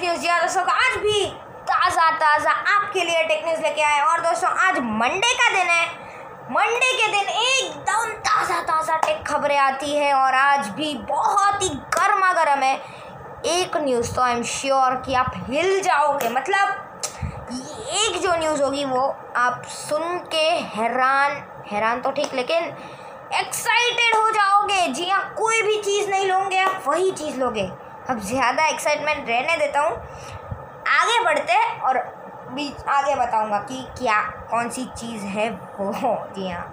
Tech news दोस्तों आज भी ताज़ा ताज़ा आपके लिए टेक न्यूज़ लेके आए और दोस्तों, आज मंडे का दिन है। मंडे के दिन एकदम ताज़ा ताज़ा टेक खबरें आती है और आज भी बहुत ही गर्मा गर्म है। एक न्यूज़ तो आई एम श्योर कि आप हिल जाओगे। मतलब एक जो न्यूज़ होगी वो आप सुन के हैरान हैरान तो ठीक, लेकिन एक्साइटेड हो जाओगे। जी हाँ कोई भी चीज़ नहीं लोगे, आप वही चीज़ लोगे। अब ज़्यादा एक्साइटमेंट रहने देता हूँ। आगे बढ़ते हैं और बीच, आगे बताऊँगा कि क्या कौन सी चीज़ है वो। जी हाँ।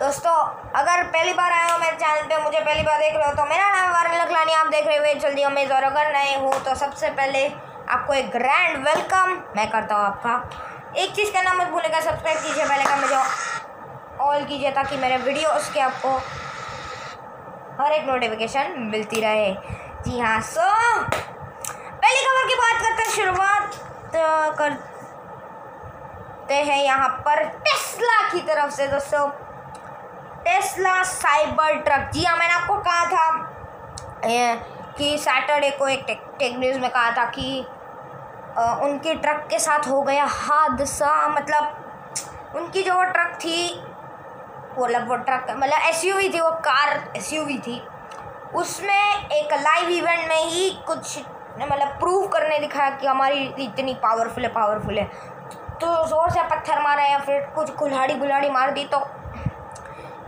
दोस्तों, अगर पहली बार आए हो मेरे चैनल पे, मुझे पहली बार देख रहे हो तो मेरा नाम है लखलानी, आप देख रहे हुए जल्दी हमें और अगर नए हो। तो सबसे पहले आपको एक ग्रैंड वेलकम मैं करता हूँ आपका। एक चीज़ करना मत भूलेगा सब्सक्राइब कीजिए पहले का मुझे ऑल कीजिए ताकि मेरे वीडियो उसके आपको हर एक नोटिफिकेशन मिलती रहे। जी हाँ सो पहली खबर की बात करते हैं शुरुआत करते हैं यहाँ पर टेस्ला की तरफ़ से दोस्तों। टेस्ला साइबर ट्रक जी हाँ मैंने आपको कहा था कि सैटरडे को एक टेक, टेक न्यूज़ में कहा था कि आ, उनकी ट्रक के साथ हो गया हादसा। मतलब उनकी जो ट्रक थी मतलब वो ट्रक मतलब एसयूवी थी, वो कार एसयूवी थी। उसमें एक लाइव इवेंट में ही कुछ मतलब प्रूव करने दिखाया कि हमारी इतनी पावरफुल है पावरफुल है। तो ज़ोर से पत्थर मारा या फिर कुछ कुल्हाड़ी गुल्हाड़ी मार दी तो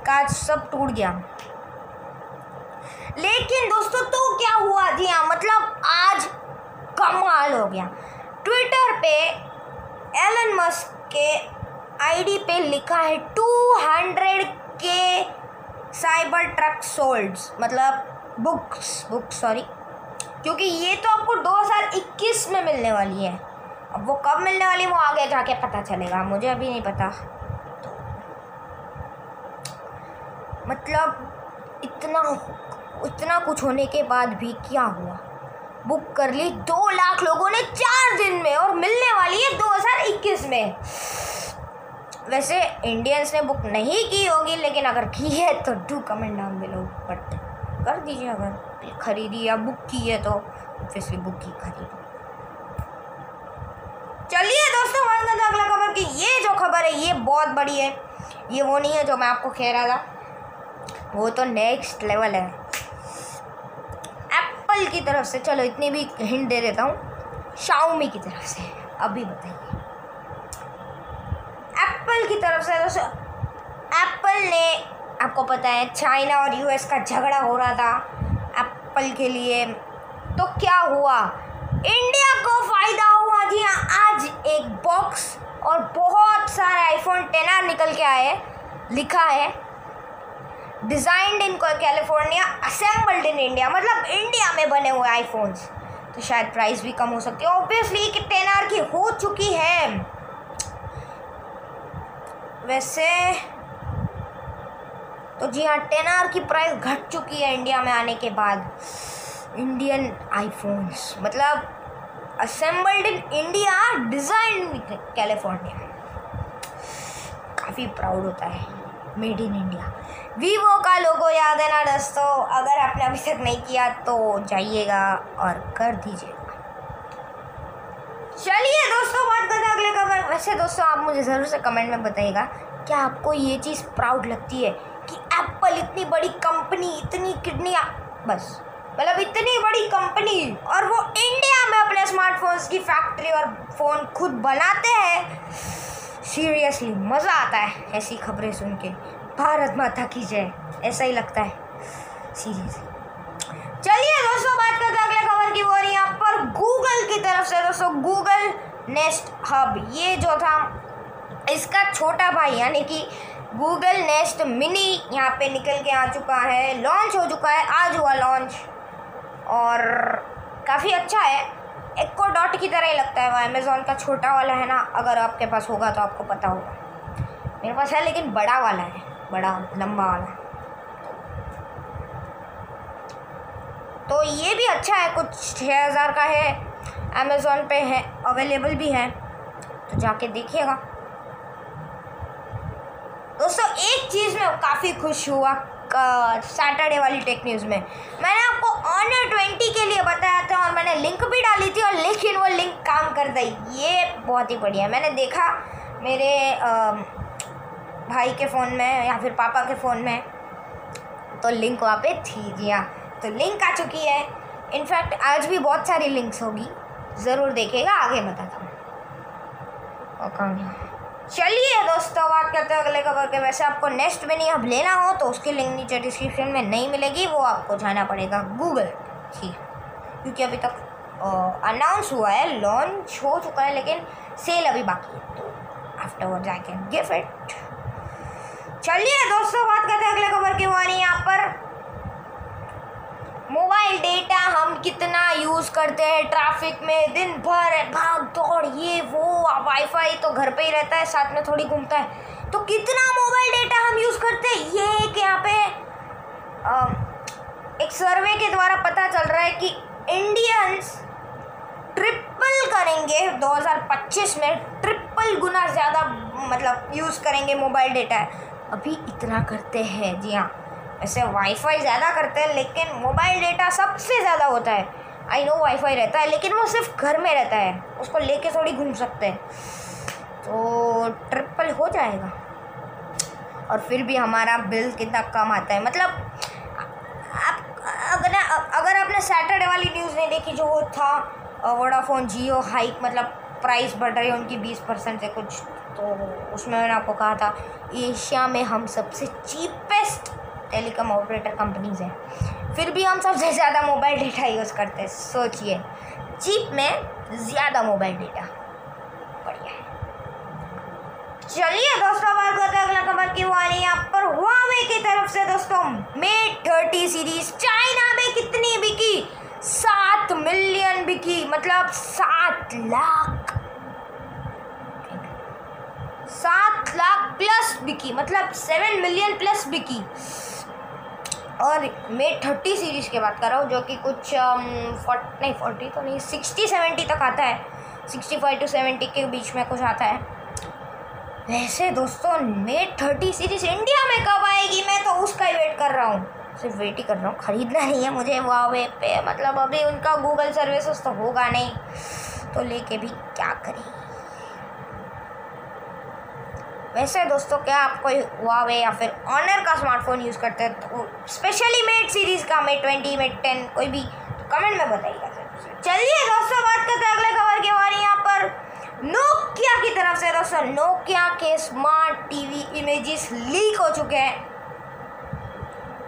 काज सब टूट गया। लेकिन दोस्तों तो क्या हुआ जी हाँ? मतलब आज कमाल हो गया। ट्विटर पे एलन मस्क के आईडी पे लिखा है टू हंड्रेड के साइबर ट्रक सोल्ड मतलब बुक्स बुक्स सॉरी क्योंकि ये तो आपको 2021 में मिलने वाली है। अब वो कब मिलने वाली वो आगे जाके पता चलेगा, मुझे अभी नहीं पता। तो मतलब इतना इतना कुछ होने के बाद भी क्या हुआ? बुक कर ली, दो लाख लोगों ने चार दिन में और मिलने वाली है 2021 में। वैसे इंडियंस ने बुक नहीं की होगी, लेकिन अगर की है तो do comment down below but कर दीजिए अगर खरीदी या बुक की है तो ऑब्वियसली बुक की खरीदी. चलिए दोस्तों बात करते अगला खबर की ये जो खबर है, ये बहुत बड़ी है. ये वो नहीं है जो मैं आपको कह रहा था. वो तो नेक्स्ट लेवल है. एप्पल की तरफ़ से, चलो इतनी भी हिंट दे देता हूँ. शाओमी की तरफ़ से, अभी बताइए. एप्पल की तरफ़ से दोस्तों एप्पल ने, आपको पता है चाइना और यूएस का झगड़ा हो रहा था एप्पल के लिए। तो क्या हुआ? इंडिया को फ़ायदा हुआ जी हाँ आज एक बॉक्स और बहुत सारे आईफोन टेन आर निकल के आए लिखा है। Designed in California assembled in India मतलब इंडिया में बने हुए आईफोन्स तो शायद प्राइस भी कम हो सकती है। ऑब्वियसली कि टेन आर की हो चुकी है वैसे तो जी हाँ टेन आर की प्राइस घट चुकी है इंडिया में आने के बाद। इंडियन आईफोन्स मतलब assembled in India design California काफ़ी प्राउड होता है। मेड इन इंडिया वीवो का लोगो याद है ना दोस्तों? अगर आपने अभी तक नहीं किया तो जाइएगा और कर दीजिएगा। चलिए दोस्तों, बात करते हैं अगले खबर वैसे दोस्तों, आप मुझे ज़रूर से कमेंट में बताइएगा क्या आपको ये चीज़ प्राउड लगती है कि एप्पल इतनी बड़ी कंपनी इतनी किडनी, बस। मतलब इतनी बड़ी कंपनी और वो इंडिया में अपने स्मार्टफोन्स की फैक्ट्री और फ़ोन खुद बनाते हैं। सीरियसली मज़ा आता है ऐसी खबरें सुन के। भारत माता की जय, ऐसा ही लगता है। सीरियसली चलिए दोस्तों, बात करते हैं अगले खबर की वो यहाँ पर गूगल की तरफ़ से दोस्तों गूगल नेस्ट हब ये जो था, इसका छोटा भाई, यानी कि गूगल नेस्ट मिनी यहाँ पे निकल के आ चुका है लॉन्च हो चुका है, आज हुआ लॉन्च और काफ़ी अच्छा है एक को डॉट की तरह ही लगता है वो अमेज़ोन का छोटा वाला है ना, अगर आपके पास होगा तो आपको पता होगा। मेरे पास है, लेकिन बड़ा वाला है, बड़ा, लंबा वाला तो ये भी अच्छा है कुछ छः हज़ार का है। अमेज़ोन पे है अवेलेबल भी है। तो जाके देखिएगा। दोस्तों एक चीज़ में काफ़ी खुश हुआ सैटरडे वाली टेक न्यूज़ में। मैंने आपको ऑनर ट्वेंटी के लिए बताया था और मैंने लिंक भी डाली थी और लेकिन वो लिंक काम कर दी ये बहुत ही बढ़िया। मैंने देखा मेरे आ, भाई के फ़ोन में या फिर पापा के फ़ोन में तो लिंक वहाँ पे थी जी हाँ। तो लिंक आ चुकी है। इनफैक्ट आज भी बहुत सारी लिंक्स होगी। ज़रूर देखेगा, आगे बताता हूँ। चलिए दोस्तों, बात करते हैं अगले खबर के। वैसे आपको नेक्स्ट में नहीं अब लेना हो तो उसकी लिंक नीचे डिस्क्रिप्शन में नहीं मिलेगी। वो आपको जाना पड़ेगा गूगल ठीक क्योंकि अभी तक अनाउंस हुआ है लॉन्च हो चुका है, लेकिन सेल अभी बाकी है। तो afterward I can give it चलिए दोस्तों, बात करते हैं अगले खबर की। वाली यहाँ पर। मोबाइल डेटा हम कितना यूज़ करते हैं ट्रैफ़िक में दिन भर भाग दौड़ ये वो वाईफाई तो घर पे ही रहता है साथ में थोड़ी घूमता है। तो कितना मोबाइल डेटा हम यूज़ करते हैं? ये एक यहाँ पे आ, एक सर्वे के द्वारा पता चल रहा है कि इंडियंस ट्रिपल करेंगे 2025 में ट्रिपल गुना ज़्यादा मतलब यूज़ करेंगे मोबाइल डेटा। अभी इतना करते हैं जी हाँ। ऐसे वाईफाई ज़्यादा करते हैं, लेकिन मोबाइल डेटा सबसे ज़्यादा होता है। आई नो वाईफाई रहता है, लेकिन वो सिर्फ़ घर में रहता है। उसको लेके थोड़ी घूम सकते हैं। तो ट्रिपल हो जाएगा। और फिर भी हमारा बिल कितना कम आता है। मतलब आप, अगर अगर आपने सैटरडे वाली न्यूज़ नहीं देखी, जो वो था वोडाफोन जियो हाइक मतलब प्राइस बढ़ रही है उनकी बीस परसेंट से कुछ तो उसमें मैंने आपको कहा था, एशिया में हम सबसे चीपेस्ट टेलीकॉम ऑपरेटर कंपनीज़ हैं। फिर भी हम सबसे ज़्यादा मोबाइल डेटा यूज़ करते हैं, सोचिए। चीप में ज़्यादा मोबाइल डेटा। बढ़िया। चलिए दोस्तों बात करते हैं अगला खबर की वाली यहाँ पर हुआवे की तरफ़ से दोस्तों मेट थर्टी सीरीज़ चाइना में कितनी बिकी? सात मिलियन बिकी मतलब सात लाख। सात लाख प्लस बिकी मतलब सेवन मिलियन प्लस बिकी। और मेट थर्टी सीरीज़ की बात कर रहा हूँ जो कि कुछ फोर्ट um, नहीं फोर्टी तो नहीं सिक्सटी सेवेंटी तक आता है। सिक्सटी फाइव टू सेवेंटी के बीच में कुछ आता है। वैसे दोस्तों मेट थर्टी सीरीज़ इंडिया में कब आएगी? मैं तो उसका ही वेट कर रहा हूँ। सिर्फ़ वेट ही कर रहा हूँ। ख़रीदना नहीं है मुझे वे पे मतलब अभी उनका गूगल सर्विसेज़ तो होगा नहीं। तो लेके भी क्या करें? वैसे दोस्तों, क्या आप कोई हुआवे या फिर ऑनर का स्मार्टफ़ोन यूज़ करते हैं? तो स्पेशली मेट सीरीज़ का मेट ट्वेंटी मेट टेन कोई भी तो कमेंट में बताइएगा चलिए दोस्तों, बात करते हैं अगले खबर के बारे यहाँ पर। नोकिया की तरफ़ से दोस्तों नोकिया के स्मार्ट टीवी इमेजेस लीक हो चुके हैं।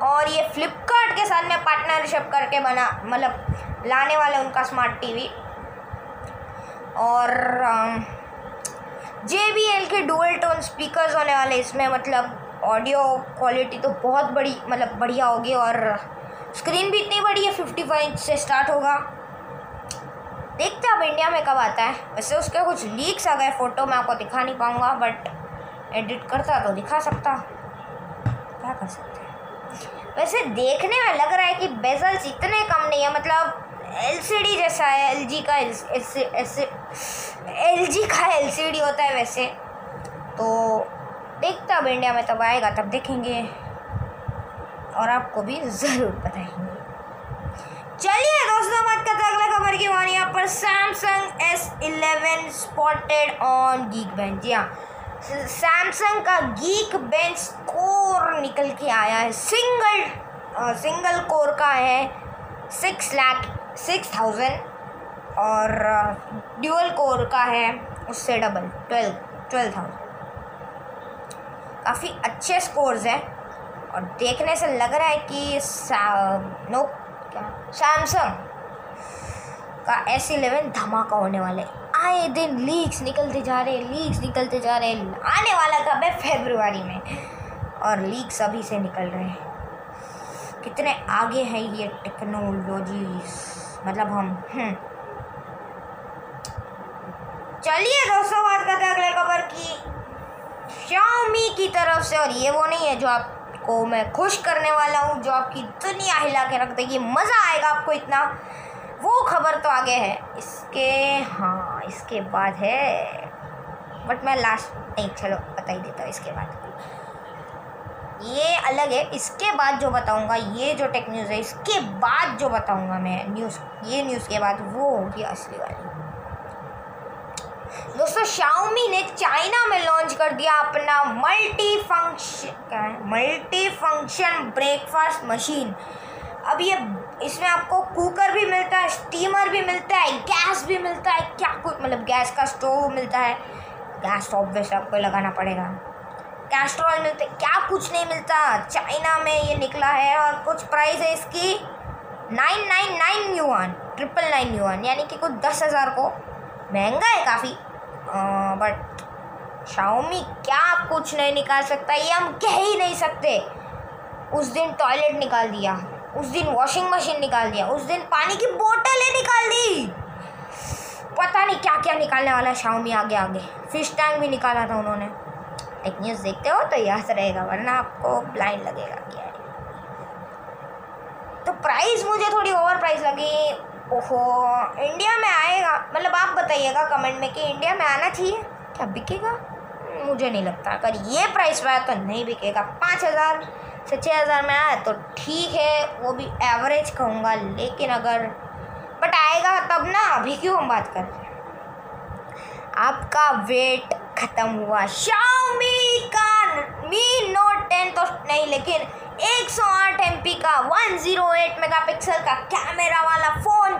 और ये फ्लिपकार्ट के साथ में पार्टनरशिप करके बना मतलब लाने वाले उनका स्मार्ट टीवी और जे बी एल के डुअल टोन स्पीकर्स होने वाले, इसमें मतलब ऑडियो क्वालिटी तो बहुत बड़ी मतलब बढ़िया होगी और स्क्रीन भी इतनी बड़ी है फिफ्टी फाइव इंच से स्टार्ट होगा। देखते हैं अब इंडिया में कब आता है। वैसे उसके कुछ लीक्स आ गए फ़ोटो मैं आपको दिखा नहीं पाऊँगा बट एडिट करता तो दिखा सकता। क्या कर सकते हैं? वैसे देखने में लग रहा है कि बेजल्स इतने कम नहीं है मतलब एलसीडी जैसा है एल जी का एल जी का एलसीडी होता है वैसे। तो देखता अब इंडिया में तब आएगा, तब देखेंगे। और आपको भी ज़रूर बताएँगे। चलिए दोस्तों बात करते अगले खबर की। वानी यहाँ पर Samsung S eleven spotted on Geekbench जी हाँ सैमसंग का गीक बेंच कोर निकल के आया है। सिंगल सिंगल कोर का है। सिक्स लाख सिक्स थाउज़ेंड और ड्यूअल कोर का है उससे डबल, ट्वेल्व ट्वेल्व थाउज़ेंड। काफ़ी अच्छे स्कोर्स हैं और देखने से लग रहा है कि नो क्या? सैमसंग का एस इलेवन धमाका होने वाले आए दिन लीक्स निकलते जा रहे लीक्स निकलते जा रहे आने वाला कब है फेब्रुआरी में और लीक्स अभी से निकल रहे हैं। कितने आगे हैं ये टेक्नोलॉजीज़। मतलब हम हम्म। चलिए दोस्तों बात करते हैं अगले खबर की शामी की तरफ़ से, और ये वो नहीं है जो आपको मैं खुश करने वाला हूँ, जो आपकी दुनिया हिला के रख देगी। मज़ा आएगा आपको इतना। वो खबर तो आगे है। इसके हाँ इसके बाद है। बट मैं लास्ट नहीं, चलो, बता ही देता हूँ, इसके बाद। ये अलग है। इसके बाद जो बताऊँगा, ये जो टेक न्यूज़ है, इसके बाद जो बताऊँगा मैं न्यूज़ ये न्यूज़ के बाद वो होगी असली वाली। दोस्तों शाओमी ने चाइना में लॉन्च कर दिया अपना मल्टी फ़ंक्शन क्या है मल्टी फ़ंक्शन ब्रेकफास्ट मशीन अब ये, इसमें आपको कुकर भी मिलता है स्टीमर भी मिलता है गैस भी मिलता है। क्या कुछ मतलब गैस का स्टोव मिलता है। गैस वैसे आपको लगाना पड़ेगा। कैस्ट्रॉल मिलते क्या कुछ नहीं मिलता। चाइना में ये निकला है और कुछ प्राइस है इसकी nine nine nine yuan triple nine yuan यानी कि कुछ दस हज़ार को। महँगा है काफ़ी। बट शाओमी क्या कुछ नहीं निकाल सकता, ये हम कह ही नहीं सकते। उस दिन टॉयलेट निकाल दिया, उस दिन वॉशिंग मशीन निकाल दिया, उस दिन पानी की बोतलें निकाल दी। पता नहीं क्या क्या निकालने वाला है शाओमी आगे आगे फ़िश टैंक भी निकाला था उन्होंने। एक न्यूज़ देखते हो तो याद रहेगा, वरना आपको ब्लाइंड लगेगा क्या तो प्राइस मुझे थोड़ी ओवर प्राइस लगी। ओहो इंडिया में आएगा। मतलब आप बताइएगा कमेंट में कि इंडिया में आना चाहिए? क्या बिकेगा? मुझे नहीं लगता। अगर ये प्राइस पे आया तो नहीं बिकेगा। पाँच हज़ार से छः हज़ार में आया तो ठीक है, वो भी एवरेज कहूँगा। लेकिन अगर बट आएगा तब ना, अभी क्यों हम बात कर रहे हैं? आपका वेट ख़त्म हुआ। शाओमी का मी नोट टेन तो नहीं, लेकिन 108 एमपी का 108 मेगापिक्सल का कैमरा वाला फ़ोन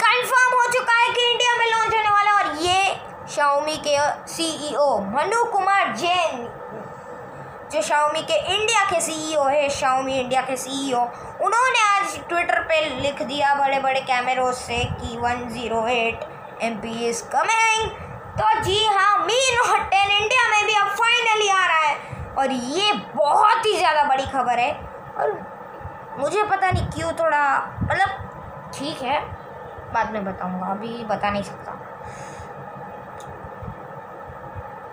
कंफर्म हो चुका है कि इंडिया में लॉन्च होने वाला और ये शाओमी के सीईओ मनु कुमार जैन, जो शाओमी के इंडिया के सीईओ है शाओमी इंडिया के सीईओ उन्होंने आज ट्विटर पे लिख दिया बड़े बड़े कैमरों से कि 108 एम पी इज़ कमिंग तो जी हाँ मीन टेन इंडिया में भी अब फाइनली आ रहा है। और ये बहुत ही ज़्यादा बड़ी खबर है। और मुझे पता नहीं क्यों थोड़ा मतलब ठीक है, बाद में बताऊँगा, अभी बता नहीं सकता।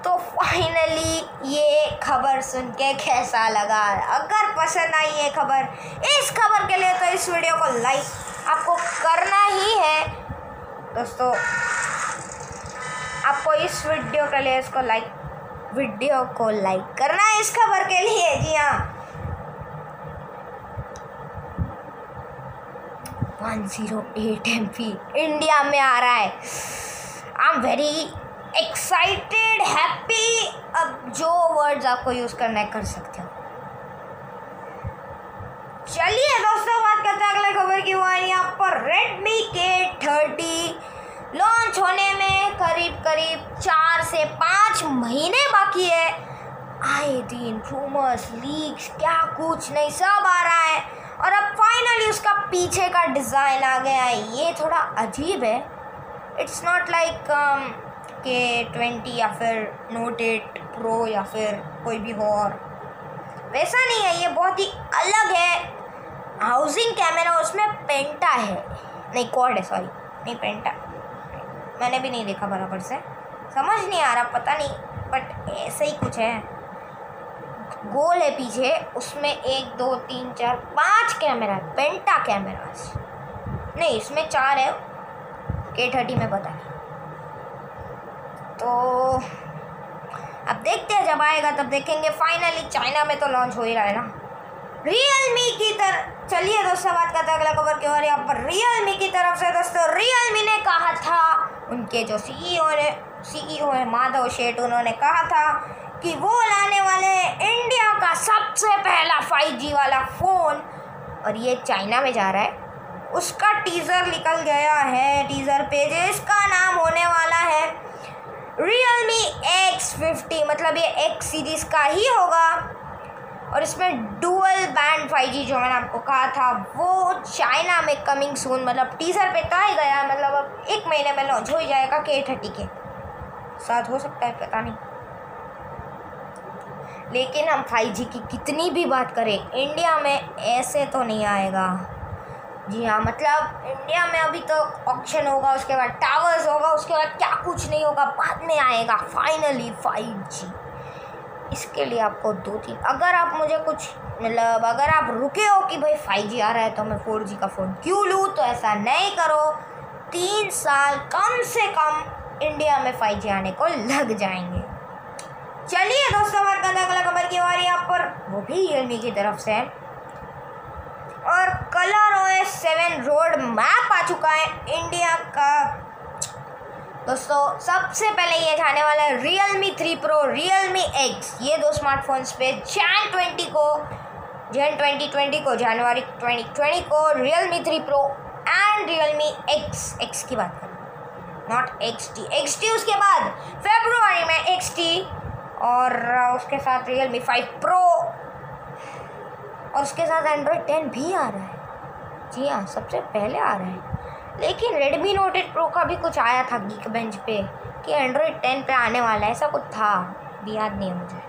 तो फाइनली ये खबर सुन के कैसा लगा? अगर पसंद आई ये खबर, इस खबर के लिए तो इस वीडियो को लाइक आपको करना ही है। दोस्तों आपको इस वीडियो के लिए इसको लाइक वीडियो को लाइक करना है इस खबर के लिए। जी हाँ। One zero eight M P India में आ रहा है। I am very excited happy अब जो वर्ड्स आपको यूज़ करना है, कर सकते हो। चलिए दोस्तों, बात करते हैं अगले खबर की। वो यहाँ पर रेडमी के थर्टी लॉन्च होने में करीब करीब चार से पाँच महीने बाकी है। आए दिन रूमर्स लीक्स क्या कुछ नहीं, सब आ रहा है। और अब फाइनली उसका पीछे का डिज़ाइन आ गया है। ये थोड़ा अजीब है। It's not like K twenty या फिर नोट एट प्रो या फिर कोई भी हो और। वैसा नहीं है, ये बहुत ही अलग है। हाउसिंग कैमरा उसमें पेंटा है। नहीं कॉर्ड है सॉरी नहीं पेंटा मैंने भी नहीं देखा बराबर से। समझ नहीं आ रहा, पता नहीं बट ऐसे ही कुछ है। गोल है पीछे, उसमें एक, दो, तीन, चार, पाँच कैमरा पेंटा कैमरास नहीं, इसमें चार है के थर्टी में बता तो अब देखते हैं, जब आएगा तब देखेंगे। फाइनली चाइना में तो लॉन्च हो ही रहा है ना। रियलमी की तरफ़ चलिए दोस्तों, बात करते हैं अगला खबर के बारे यहाँ पर रियलमी की तरफ़ से दोस्तों रियलमी ने कहा था, उनके जो सीईओ ने सीईओ है माधव शेठ, उन्होंने कहा था कि वो लाने वाले इंडिया का सबसे पहला 5G वाला फ़ोन और ये चाइना में जा रहा है। उसका टीज़र निकल गया है टीज़र पेज इसका नाम होने वाला है रियल मी एक्स फिफ्टी मतलब ये एक्स सीरीज़ का ही होगा। और इसमें डुअल बैंड फाइव जी जो मैंने आपको कहा था, वो चाइना में कमिंग सून मतलब टीज़र पे तो ही गया मतलब अब एक महीने में लॉन्च हो ही जाएगा के थर्टी के साथ हो सकता है, पता नहीं। लेकिन हम फाइव जी की कितनी भी बात करें इंडिया में ऐसे तो नहीं आएगा। जी हाँ मतलब इंडिया में अभी तो ऑप्शन होगा, उसके बाद टावर्स होगा, उसके बाद क्या कुछ नहीं होगा, बाद में आएगा फाइनली फाइव जी इसके लिए आपको दो तीन अगर आप मुझे कुछ मतलब अगर आप रुके हो कि भाई फाइव जी आ रहा है तो मैं फोर जी का फ़ोन क्यों लूँ? तो ऐसा नहीं करो। तीन साल कम से कम इंडिया में फाइव जी आने को लग जाएँगे। चलिए दोस्तों बात करते अगला खबर की बारी यहाँ पर। वो भी रियलमी की तरफ़ से। है और colour O S seven road map आ चुका है। इंडिया का दोस्तों, सबसे पहले ये जाने वाला है Realme three pro Realme X ये दो स्मार्टफोन्स पे जैन ट्वेंटी को जैन ट्वेंटी ट्वेंटी को जनवरी ट्वेंटी ट्वेंटी को Realme three pro and Realme X X की बात करें। Not X T X T उसके बाद फेब्रुआरी में एक्स टी और उसके साथ रियल मी फाइव प्रो और उसके साथ एंड्रॉयड टेन भी आ रहा है। जी हाँ सबसे पहले आ रहा है। लेकिन रेडमी नोट एट प्रो का भी कुछ आया था गीक बेंच पे कि एंड्रॉयड टेन पे आने वाला है, ऐसा कुछ था। भी याद नहीं है मुझे।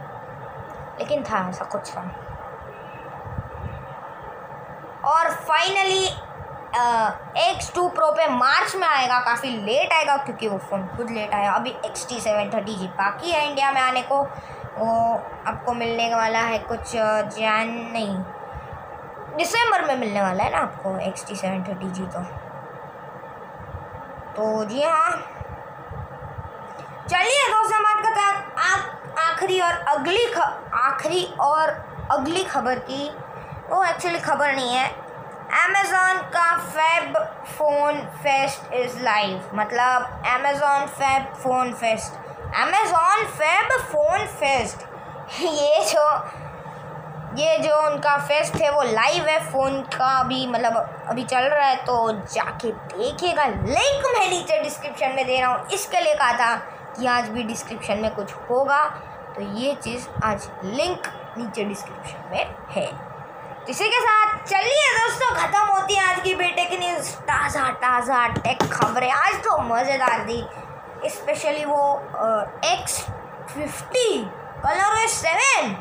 लेकिन था, ऐसा कुछ था। और फाइनली एक्स टू प्रो पे मार्च में आएगा, काफ़ी लेट आएगा, क्योंकि वो फ़ोन खुद लेट आया। अभी X T seven thirty G बाकी है इंडिया में आने को। वो आपको मिलने वाला है कुछ जैन नहीं दिसंबर में मिलने वाला है ना आपको X T seven thirty G तो। तो जी हाँ। चलिए दोस्तों बात करते हैं आखिरी और अगली आखिरी और अगली खबर की, वो एक्चुअली खबर नहीं है। अमेज़ॉन का fab phone fest is live मतलब Amazon fab phone fest Amazon fab phone fest ये जो ये जो उनका फेस्ट है वो लाइव है फ़ोन का अभी मतलब अभी चल रहा है तो जाके देखिएगा। लिंक मैं नीचे डिस्क्रिप्शन में दे रहा हूँ। इसके लिए कहा था कि आज भी डिस्क्रिप्शन में कुछ होगा। तो ये चीज़ आज लिंक नीचे डिस्क्रिप्शन में है। इसी के साथ चलिए दोस्तों, ख़त्म होती है आज की बेटे की न्यूज़ ताज़ा ताज़ा टेक खबरें। आज तो मज़ेदार थी। स्पेशली वो एक्स फिफ्टी कलर सेवन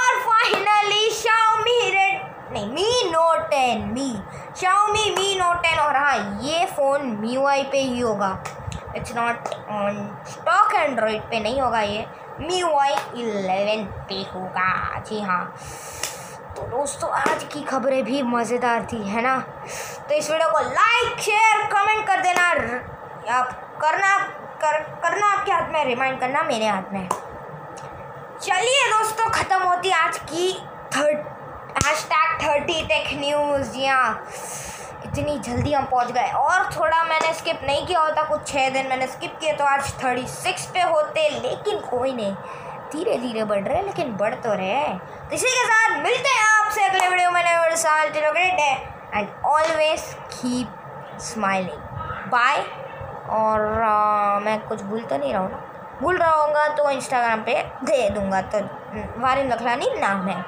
और फाइनली शाओमी नहीं Mi note ten Mi Xiaomi Mi note ten और हाँ ये फ़ोन मी वाई पे ही होगा। It's not on stock Android पे नहीं होगा ये मी वाई इलेवन पे होगा। जी हाँ। तो दोस्तों, आज की खबरें भी मज़ेदार थी, है ना? तो इस वीडियो को लाइक शेयर कमेंट कर देना आप करना, कर, करना आपके हाथ में रिमाइंड करना मेरे हाथ में। चलिए होती आज की थर्ट थर्टी टेक न्यूज़ यहाँ इतनी जल्दी हम पहुँच गए। और थोड़ा मैंने स्किप नहीं किया होता कुछ छः दिन मैंने स्किप किए तो आज थर्टी सिक्स पे होते लेकिन कोई नहीं। धीरे धीरे बढ़ रहे लेकिन बढ़ तो रहे तो इसी के साथ मिलते हैं आपसे अगले वीडियो में नए साल and always keep smiling bye और आ, मैं कुछ भूल तो नहीं रहा हूँ ना। भूल रहा होगा तो इंस्टाग्राम पे दे दूँगा तो। वारिन लखलानी नाम है।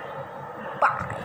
बाय